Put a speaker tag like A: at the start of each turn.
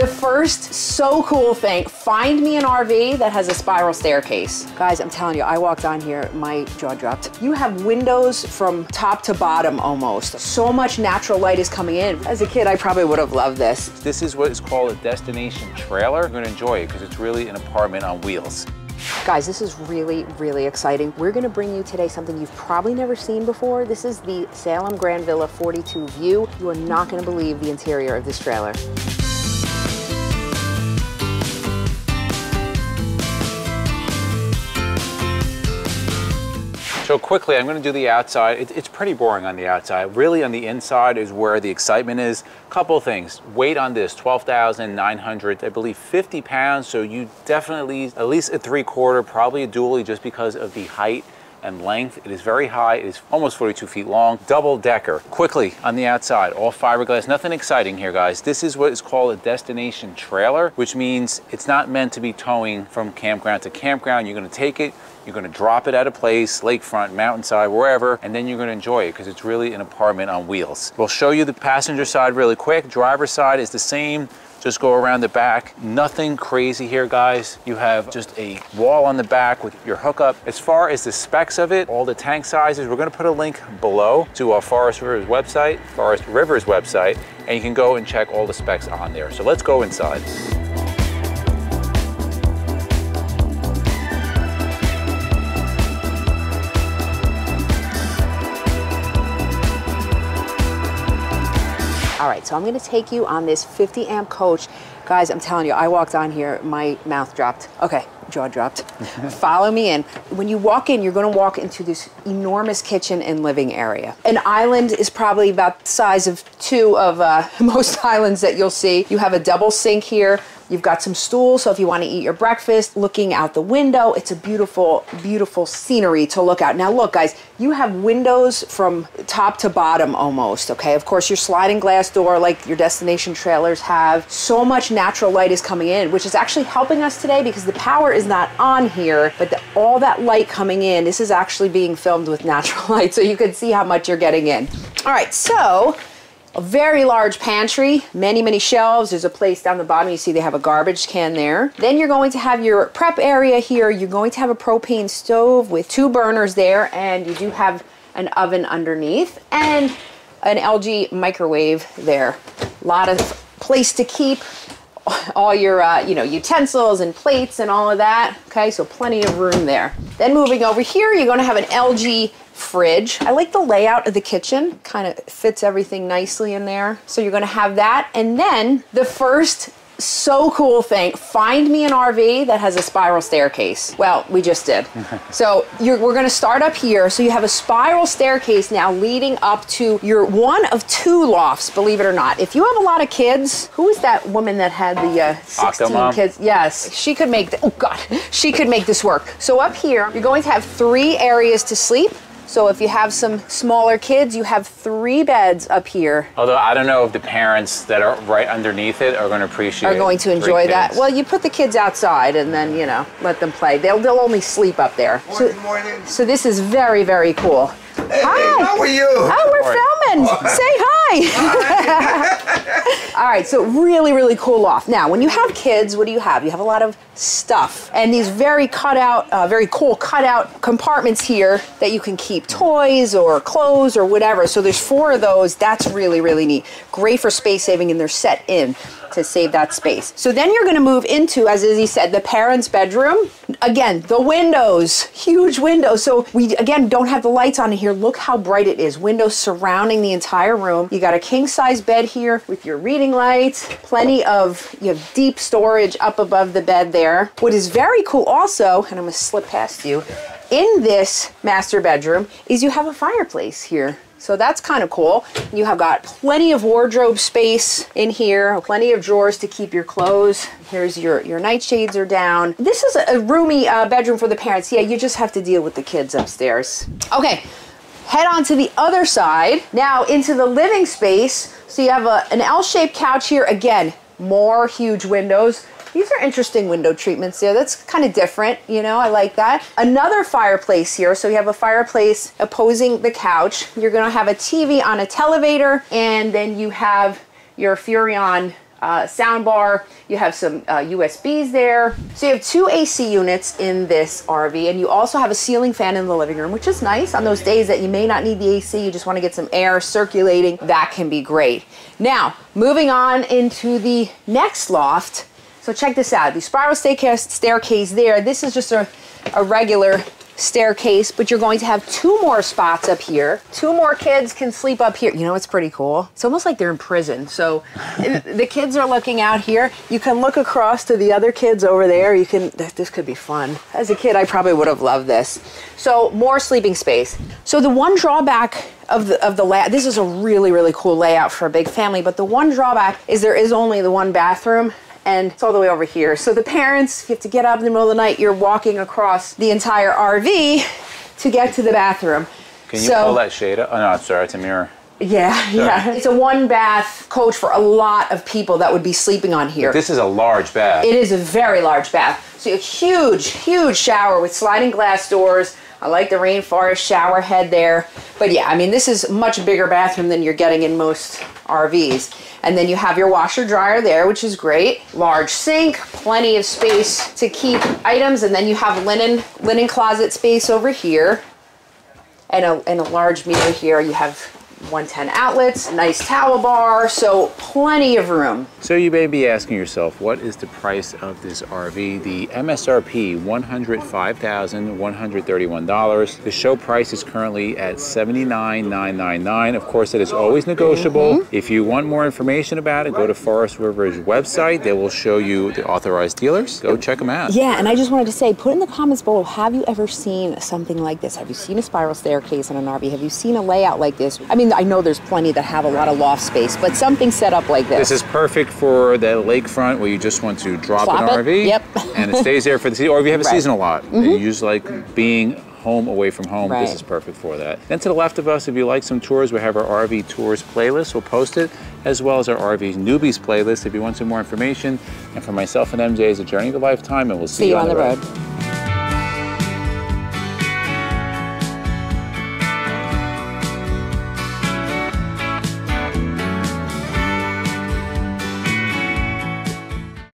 A: The first so cool thing, find me an RV that has a spiral staircase. Guys, I'm telling you, I walked on here, my jaw dropped. You have windows from top to bottom almost. So much natural light is coming in. As a kid, I probably would have loved this.
B: This is what is called a destination trailer. You're gonna enjoy it because it's really an apartment on wheels.
A: Guys, this is really, really exciting. We're gonna bring you today something you've probably never seen before. This is the Salem Grand Villa 42 view. You are not gonna believe the interior of this trailer.
B: So quickly, I'm gonna do the outside. It, it's pretty boring on the outside. Really on the inside is where the excitement is. Couple things, weight on this, 12,900, I believe 50 pounds. So you definitely, at least a three quarter, probably a dually just because of the height and length. It is very high. It is almost 42 feet long. Double decker. Quickly on the outside, all fiberglass. Nothing exciting here, guys. This is what is called a destination trailer, which means it's not meant to be towing from campground to campground. You're gonna take it, you're gonna drop it at a place, lakefront, mountainside, wherever, and then you're gonna enjoy it because it's really an apartment on wheels. We'll show you the passenger side really quick. Driver's side is the same just go around the back. Nothing crazy here, guys. You have just a wall on the back with your hookup. As far as the specs of it, all the tank sizes, we're gonna put a link below to our Forest Rivers website, Forest Rivers website, and you can go and check all the specs on there. So let's go inside.
A: All right, so I'm gonna take you on this 50 amp coach. Guys, I'm telling you, I walked on here, my mouth dropped. Okay, jaw dropped. Follow me in. When you walk in, you're gonna walk into this enormous kitchen and living area. An island is probably about the size of two of uh, most islands that you'll see. You have a double sink here. You've got some stools, so if you want to eat your breakfast, looking out the window, it's a beautiful, beautiful scenery to look out. Now, look, guys, you have windows from top to bottom almost, okay? Of course, your sliding glass door, like your destination trailers have. So much natural light is coming in, which is actually helping us today because the power is not on here, but the, all that light coming in, this is actually being filmed with natural light, so you can see how much you're getting in. All right, so a very large pantry, many, many shelves. There's a place down the bottom. You see they have a garbage can there. Then you're going to have your prep area here. You're going to have a propane stove with two burners there, and you do have an oven underneath and an LG microwave there. A lot of place to keep all your uh, you know utensils and plates and all of that okay so plenty of room there then moving over here you're going to have an LG fridge. I like the layout of the kitchen, kind of fits everything nicely in there. So you're gonna have that. And then the first so cool thing, find me an RV that has a spiral staircase. Well, we just did. so we're gonna start up here. So you have a spiral staircase now leading up to your one of two lofts, believe it or not. If you have a lot of kids, who is that woman that had the uh, 16
B: Octomom?
A: kids? Yes, she could make, the, oh God, she could make this work. So up here, you're going to have three areas to sleep. So if you have some smaller kids, you have three beds up here.
B: Although I don't know if the parents that are right underneath it are going to appreciate
A: Are going to enjoy that.
B: kids.
A: Well, you put the kids outside and then, you know, let them play. They'll, they'll only sleep up there.
C: Morning,
A: So,
C: morning.
A: so this is very, very cool.
C: Hey,
A: Hi.
C: how are you?
A: Oh, we're
B: Morning.
A: filming. Say hi. All right, so really, really cool loft. Now, when you have kids, what do you have? You have a lot of stuff and these very cut out, uh, very cool cut out compartments here that you can keep toys or clothes or whatever. So there's four of those. That's really, really neat. Great for space saving and they're set in to save that space. So then you're gonna move into, as Izzy said, the parents' bedroom. Again, the windows, huge windows. So we, again, don't have the lights on in here. Look how bright it is. Windows surrounding the entire room. You got a king size bed here with your reading lights, plenty of, you have deep storage up above the bed there. What is very cool also, and I'm gonna slip past you, in this master bedroom is you have a fireplace here. So that's kind of cool. You have got plenty of wardrobe space in here, plenty of drawers to keep your clothes. Here's your, your nightshades are down. This is a roomy uh, bedroom for the parents. Yeah, you just have to deal with the kids upstairs. Okay, head on to the other side. Now into the living space. So you have a, an L-shaped couch here. Again, more huge windows. These are interesting window treatments there. That's kind of different, you know, I like that. Another fireplace here. So you have a fireplace opposing the couch. You're gonna have a TV on a televator and then you have your Furrion uh, sound bar. You have some uh, USBs there. So you have two AC units in this RV, and you also have a ceiling fan in the living room, which is nice on those days that you may not need the AC. You just want to get some air circulating. That can be great. Now, moving on into the next loft. So check this out. The spiral staircase, staircase there. This is just a, a regular staircase, but you're going to have two more spots up here. Two more kids can sleep up here. You know, it's pretty cool. It's almost like they're in prison. So the kids are looking out here. You can look across to the other kids over there. You can, this could be fun. As a kid, I probably would have loved this. So more sleeping space. So the one drawback of the, of the layout, this is a really, really cool layout for a big family, but the one drawback is there is only the one bathroom and it's all the way over here. So the parents, you have to get up in the middle of the night, you're walking across the entire RV to get to the bathroom.
B: Can you
A: so,
B: pull that shade up? Oh no, sorry, it's a mirror.
A: Yeah, yeah. It's a one bath coach for a lot of people that would be sleeping on here.
B: This is a large bath.
A: It is a very large bath. So a huge, huge shower with sliding glass doors. I like the rainforest shower head there. But yeah, I mean, this is much bigger bathroom than you're getting in most RVs. And then you have your washer dryer there, which is great. Large sink, plenty of space to keep items. And then you have linen, linen closet space over here. And a, and a large mirror here. You have 110 outlets, nice towel bar, so plenty of room.
B: So you may be asking yourself, what is the price of this RV? The MSRP, $105,131. The show price is currently at $79,999. Of course, it is always negotiable. Mm -hmm. If you want more information about it, go to Forest River's website. They will show you the authorized dealers. Go check them out.
A: Yeah, and I just wanted to say, put in the comments below, have you ever seen something like this? Have you seen a spiral staircase in an RV? Have you seen a layout like this? I mean, I know there's plenty that have a lot of loft space, but something set up like this.
B: This is perfect for the lakefront where you just want to drop
A: Plop
B: an
A: it.
B: RV.
A: Yep.
B: and it stays there for the season, or if you have a
A: Right.
B: seasonal lot,
A: Mhm.
B: you just like being home away from home,
A: Right.
B: this is perfect for that. Then to the left of us, if you like some tours, we have our RV Tours playlist. We'll post it, as well as our RV Newbies playlist if you want some more information. And for myself and MJ, it's a journey of a lifetime, and we'll see,
A: See you on the road.